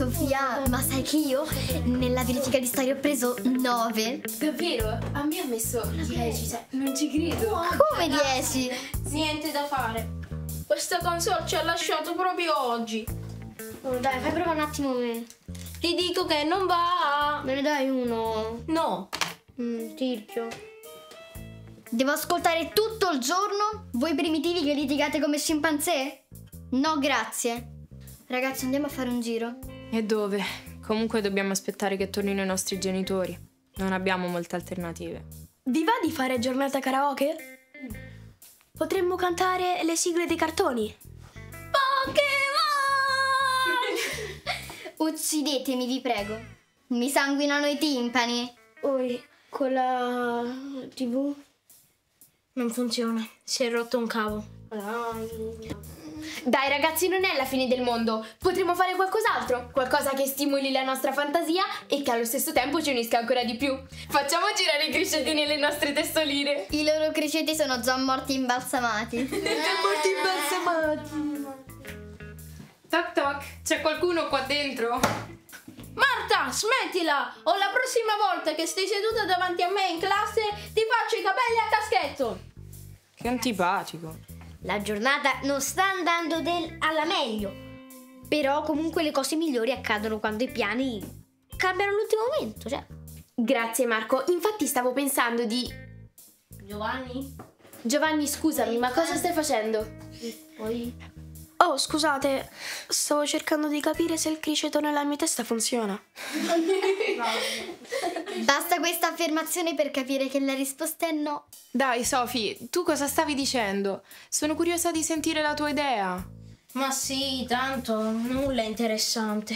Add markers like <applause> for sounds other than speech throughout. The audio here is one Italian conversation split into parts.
Sofia, ma sai che io nella verifica di storia ho preso 9. Davvero? A me ha messo 10, cioè, non ci credo. Come 10? Niente da fare. Questa console ci ha lasciato proprio oggi. Oh, dai, fai provare un attimo me. Ti dico che non va. Me ne dai uno? No. Mm, tirchio. Devo ascoltare tutto il giorno? Voi primitivi che litigate come scimpanzé? No, grazie. Ragazzi, andiamo a fare un giro. E dove? Comunque dobbiamo aspettare che tornino i nostri genitori. Non abbiamo molte alternative. Vi va di fare giornata karaoke? Potremmo cantare le sigle dei cartoni. <laughs> Uccidetemi, vi prego. Mi sanguinano i timpani. Oi, con la tv non funziona. Si è rotto un cavo. Dai ragazzi, non è la fine del mondo. Potremmo fare qualcos'altro. Qualcosa che stimoli la nostra fantasia e che allo stesso tempo ci unisca ancora di più. Facciamo girare i crescenti nelle nostre testoline. I loro cresceti sono <laughs> già morti imbalsamati. Toc toc, c'è qualcuno qua dentro? Marta, smettila! O la prossima volta che stai seduta davanti a me in classe ti faccio i capelli a caschetto. Che antipatico. La giornata non sta andando del- alla meglio. Però comunque le cose migliori accadono quando i piani cambiano all'ultimo momento, cioè. Grazie Marco, infatti stavo pensando di... Giovanni? Giovanni, scusami, ma cosa stai facendo? Poi... Oh, scusate, stavo cercando di capire se il criceto nella mia testa funziona. <laughs> Basta questa affermazione per capire che la risposta è no. Dai, Sofi, tu cosa stavi dicendo? Sono curiosa di sentire la tua idea. Ma sì, tanto nulla è interessante.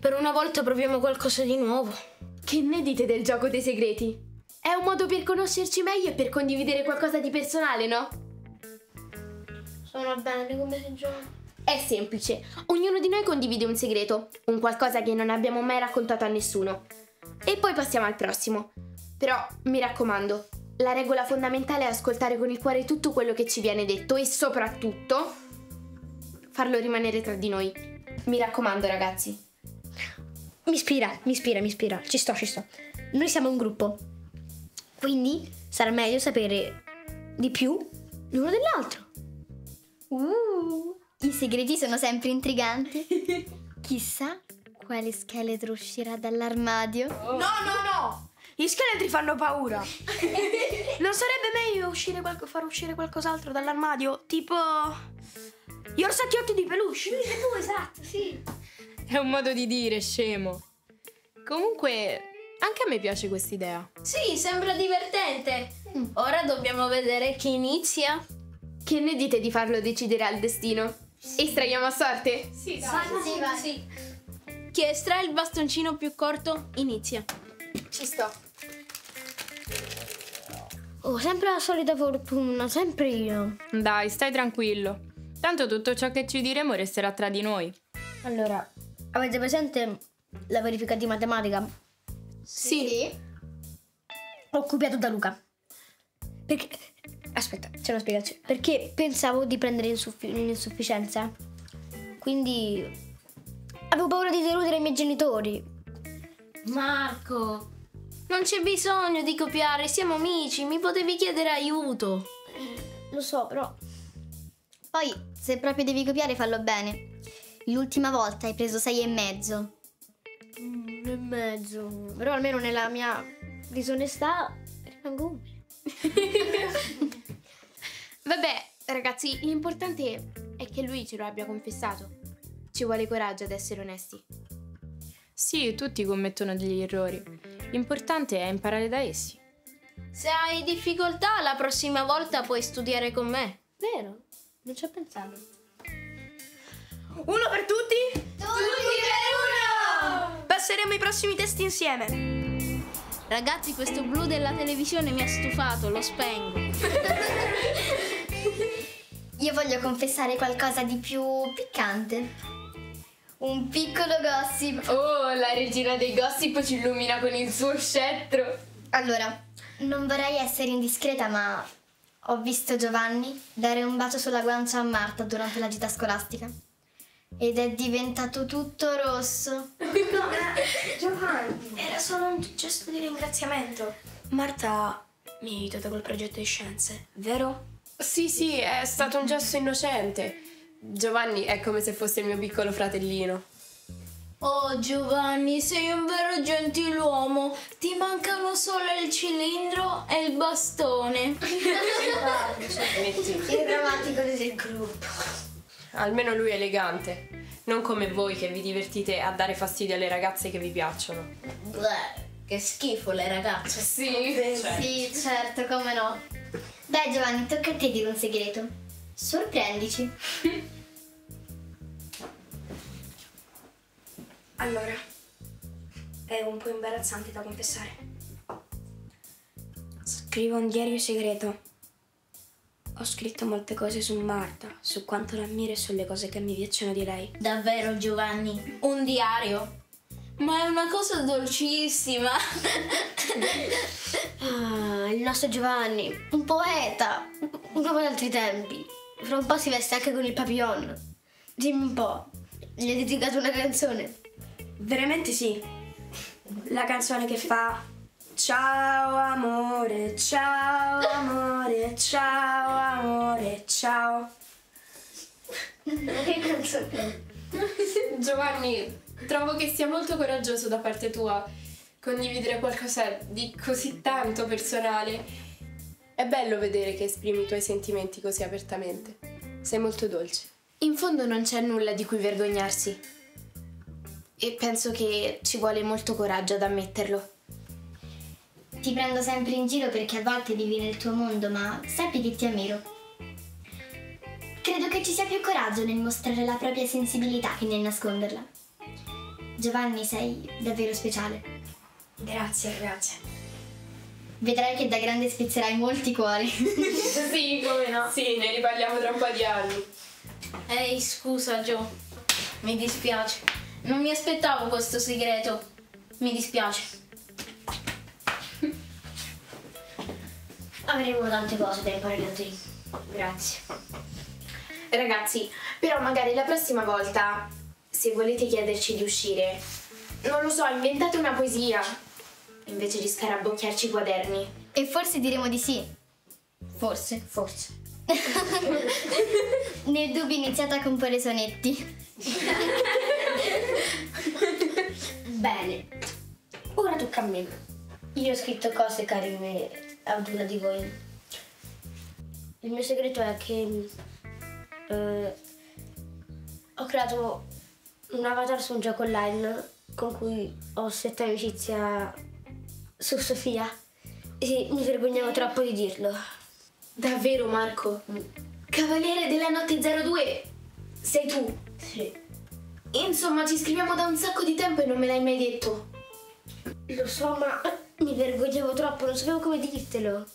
Per una volta proviamo qualcosa di nuovo. Che ne dite del gioco dei segreti? È un modo per conoscerci meglio e per condividere qualcosa di personale, no? Sono bene come si gioca. È semplice, ognuno di noi condivide un segreto, un qualcosa che non abbiamo mai raccontato a nessuno. E poi passiamo al prossimo. Però, mi raccomando, la regola fondamentale è ascoltare con il cuore tutto quello che ci viene detto e soprattutto farlo rimanere tra di noi. Mi raccomando, ragazzi. Mi ispira, mi ispira, mi ispira. Ci sto, ci sto. Noi siamo un gruppo. Quindi sarà meglio sapere di più l'uno dell'altro. Uh, i segreti sono sempre intriganti. <laughs> Chissà quale scheletro uscirà dall'armadio. No, no, no! Gli scheletri fanno paura. <laughs> non sarebbe meglio uscire qualco- far uscire qualcos'altro dall'armadio? Tipo. Gli orsacchiotti di peluche. Tu, esatto, sì. È un modo di dire, scemo. Comunque, anche a me piace quest'idea. Sì, sembra divertente. Ora dobbiamo vedere chi inizia. Che ne dite di farlo decidere al destino? Estraiamo a sorte? Sì, sì. Chi estrae il bastoncino più corto inizia. Ci sto. Oh, sempre la solita fortuna, sempre io. Dai, stai tranquillo. Tanto tutto ciò che ci diremo resterà tra di noi. Allora, avete presente la verifica di matematica? Sì. Ho copiato da Luca. Perché... Aspetta, c'è una spiegazione. Perché pensavo di prendere insuffi- un'insufficienza. Quindi... Avevo paura di deludere i miei genitori. Marco, non c'è bisogno di copiare, siamo amici, mi potevi chiedere aiuto. Lo so, però... Poi, se proprio devi copiare, fallo bene. L'ultima volta hai preso sei e mezzo. Mm, e mezzo. Però almeno nella mia disonestà rimango umile. <laughs> Vabbè, ragazzi, l'importante è che lui ce lo abbia confessato. Ci vuole coraggio ad essere onesti. Sì, tutti commettono degli errori. L'importante è imparare da essi. Se hai difficoltà, la prossima volta puoi studiare con me. Vero? Non ci ho pensato. Uno per tutti? Tutti per uno! Passeremo i prossimi test insieme. Ragazzi, questo blu della televisione mi ha stufato, lo spengo. <laughs> Io voglio confessare qualcosa di più piccante. Un piccolo gossip. Oh, la regina dei gossip ci illumina con il suo scettro. Allora, non vorrei essere indiscreta, ma ho visto Giovanni dare un bacio sulla guancia a Marta durante la gita scolastica. Ed è diventato tutto rosso. <laughs> Giovanni, era solo un gesto di ringraziamento. Marta mi ha aiutato col progetto di scienze, vero? Sì, sì, è stato un gesto innocente. Giovanni è come se fosse il mio piccolo fratellino. Oh Giovanni, sei un vero gentiluomo. Ti mancano solo il cilindro e il bastone. <laughs> Il romantico del gruppo. Almeno lui è elegante. Non come voi che vi divertite a dare fastidio alle ragazze che vi piacciono. Bleh, che schifo le ragazze. <laughs> Sì. Sì, certo, come no. Dai Giovanni, tocca a te dire un segreto. Sorprendici. <laughs> Allora, è un po' imbarazzante da confessare. Scrivo un diario segreto. Ho scritto molte cose su Marta, su quanto l'ammiro e sulle cose che mi piacciono di lei. Davvero Giovanni, un diario. Ma è una cosa dolcissima. <laughs> Ah, il nostro Giovanni, un poeta, un uomo d'altri tempi. Fra un po' si veste anche con il papillon. Dimmi un po', gli hai dedicato una canzone? Veramente sì. La canzone che fa Ciao amore, ciao amore, ciao amore, ciao. Che canzone? Giovanni, trovo che sia molto coraggioso da parte tua condividere qualcosa di così tanto personale. È bello vedere che esprimi i tuoi sentimenti così apertamente. Sei molto dolce. In fondo non c'è nulla di cui vergognarsi. E penso che ci vuole molto coraggio ad ammetterlo. Ti prendo sempre in giro perché a volte vivi nel tuo mondo, ma sappi che ti ammiro. Credo che ci sia più coraggio nel mostrare la propria sensibilità che nel nasconderla. Giovanni, sei davvero speciale. Grazie ragazze. Vedrai che da grande spezzerai molti cuori. <laughs> Sì, come no? Sì, ne riparliamo tra un po' di anni. Ehi, scusa Gio. Mi dispiace. Non mi aspettavo questo segreto. Mi dispiace. Avremo tante cose da imparare da te. Grazie. Ragazzi, però magari la prossima volta, se volete chiederci di uscire, non lo so, inventate una poesia invece di scarabocchiarci i quaderni. E forse diremo di sì. Forse. Forse. <laughs> Nel dubbio iniziate a comporre sonetti. Bene. Ora tocca a me. Io ho scritto cose carine ad una di voi. Il mio segreto è che eh, ho creato un avatar su un gioco online con cui ho stretta amicizia su Sofia. E mi vergognavo troppo di dirlo. Davvero, Marco? Cavaliere della notte 02, sei tu? Sì. Insomma, ci scriviamo da un sacco di tempo e non me l'hai mai detto. Lo so, ma mi vergognavo troppo, non sapevo come dirtelo.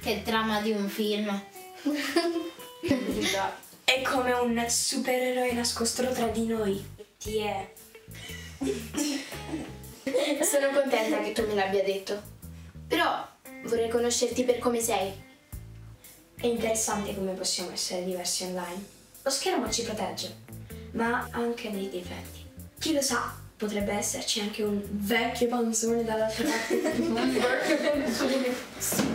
Che trama di un film. È come un supereroe nascosto tra di noi. Ti è. Sono contenta che tu me l'abbia detto. Però vorrei conoscerti per come sei. È interessante come possiamo essere diversi online. Lo schermo ci protegge, ma ha anche dei difetti. Chi lo sa, potrebbe esserci anche un vecchio panzone dall'altra parte.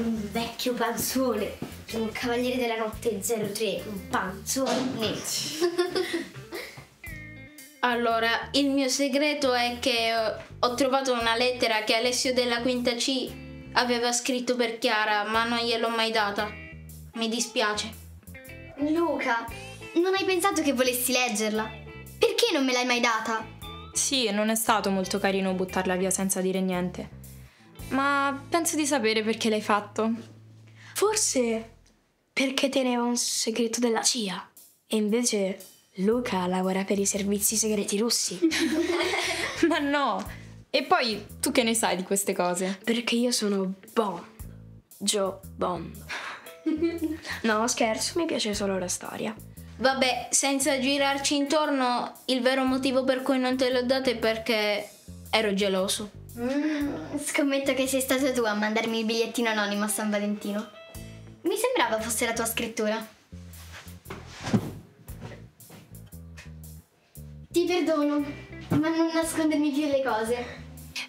Un vecchio panzone. Un cavaliere della notte 03, un panzone. <laughs> Allora, il mio segreto è che eh, ho trovato una lettera che Alessio della quinta C aveva scritto per Chiara, ma non gliel'ho mai data. Mi dispiace. Luca, non hai pensato che volessi leggerla? Perché non me l'hai mai data? Sì, non è stato molto carino buttarla via senza dire niente. Ma penso di sapere perché l'hai fatto. Forse perché teneva un segreto della CIA. E invece Luca lavora per i servizi segreti russi. <laughs> Ma no! E poi tu che ne sai di queste cose? Perché io sono Bond. Joe Bond. <laughs> No, scherzo, mi piace solo la storia. Vabbè, senza girarci intorno, il vero motivo per cui non te l'ho data è perché ero geloso. Mm, scommetto che sei stato tu a mandarmi il bigliettino anonimo a San Valentino. Mi sembrava fosse la tua scrittura. perdono, ma non nascondermi più le cose.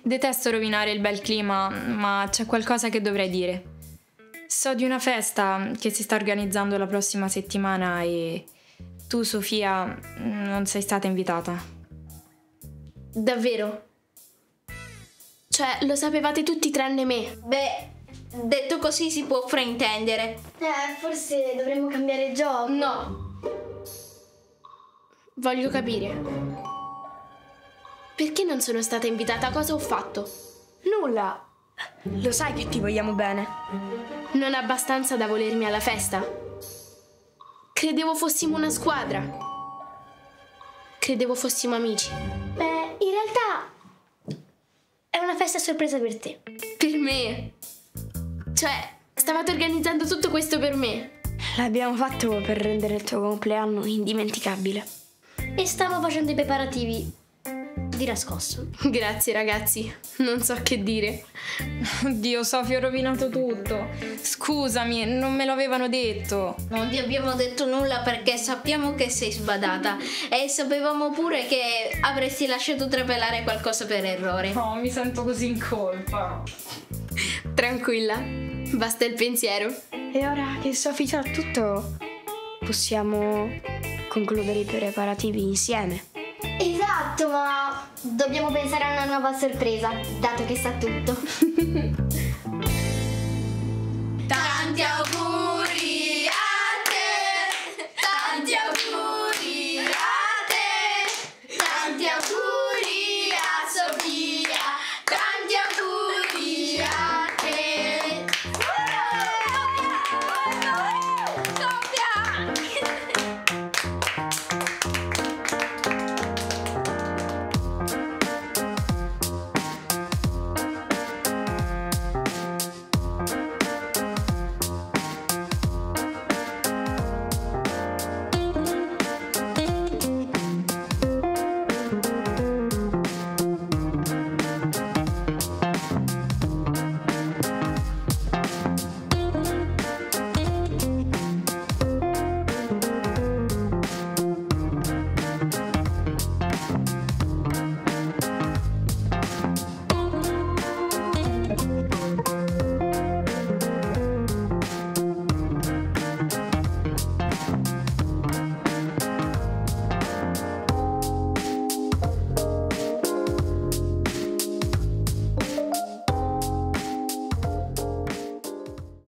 Detesto rovinare il bel clima, ma c'è qualcosa che dovrei dire. So di una festa che si sta organizzando la prossima settimana e tu, Sofia, non sei stata invitata. Davvero? Cioè, lo sapevate tutti tranne me. Beh, detto così si può fraintendere. Eh, forse dovremmo cambiare gioco. No. Voglio capire. Perché non sono stata invitata? Cosa ho fatto? Nulla. Lo sai che ti vogliamo bene. Non abbastanza da volermi alla festa? Credevo fossimo una squadra. Credevo fossimo amici. Beh, in realtà è una festa a sorpresa per te. Per me. Cioè, stavate organizzando tutto questo per me. L'abbiamo fatto per rendere il tuo compleanno indimenticabile. E stavo facendo i preparativi di nascosto. <laughs> Grazie ragazzi, non so che dire. Oddio, Sofia, ho rovinato tutto. Scusami, non me lo avevano detto. Non ti abbiamo detto nulla perché sappiamo che sei sbadata e sapevamo pure che avresti lasciato trapelare qualcosa per errore. No, mi sento così in colpa. Tranquilla, basta il pensiero. E ora che Sofì sa tutto, possiamo concludere i preparativi insieme. Esatto, ma dobbiamo pensare a una nuova sorpresa, dato che sa tutto. <laughs>